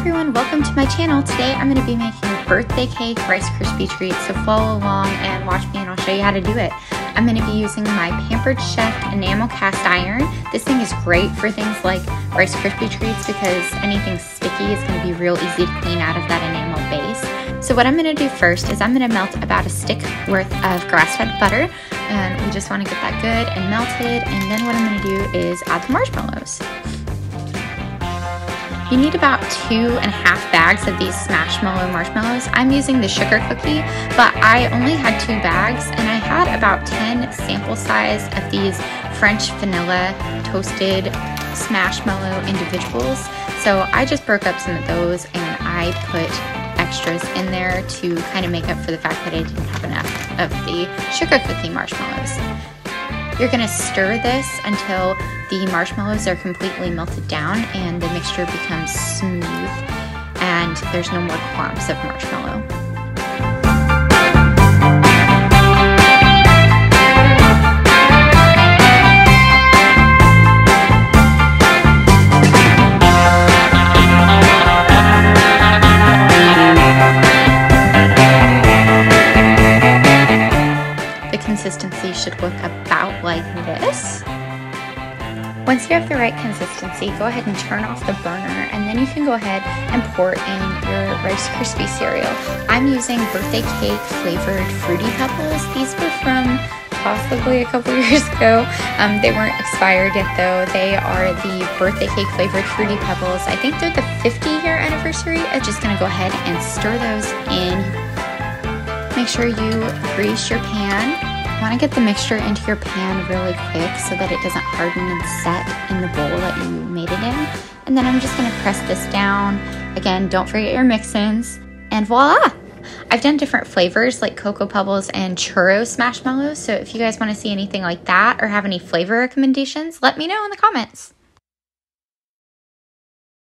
everyone, welcome to my channel. Today I'm going to be making birthday cake Rice Krispie treats, so follow along and watch me and I'll show you how to do it. I'm going to be using my Pampered Chef enamel cast iron. This thing is great for things like Rice Krispie treats because anything sticky is going to be real easy to clean out of that enamel base. So what I'm going to do first is I'm going to melt about a stick worth of grass-fed butter and we just want to get that good and melted and then what I'm going to do is add the marshmallows. You need about two and a half bags of these Smashmallow marshmallows. I'm using the sugar cookie, but I only had two bags and I had about 10 sample size of these French vanilla toasted Smashmallow individuals. So I just broke up some of those and I put extras in there to kind of make up for the fact that I didn't have enough of the sugar cookie marshmallows. You're gonna stir this until the marshmallows are completely melted down and the mixture becomes smooth and there's no more clumps of marshmallow. Consistency should look about like this. Once you have the right consistency, go ahead and turn off the burner and then you can go ahead and pour in your Rice Krispie cereal. I'm using birthday cake flavored Fruity Pebbles. These were from possibly a couple years ago. Um, they weren't expired yet though. They are the birthday cake flavored Fruity Pebbles. I think they're the 50 year anniversary. I'm just gonna go ahead and stir those in. Make sure you grease your pan want to get the mixture into your pan really quick so that it doesn't harden and set in the bowl that you made it in. And then I'm just going to press this down. Again, don't forget your mix-ins. And voila! I've done different flavors like Cocoa Pebbles and Churro Smashmallows. So if you guys want to see anything like that or have any flavor recommendations, let me know in the comments.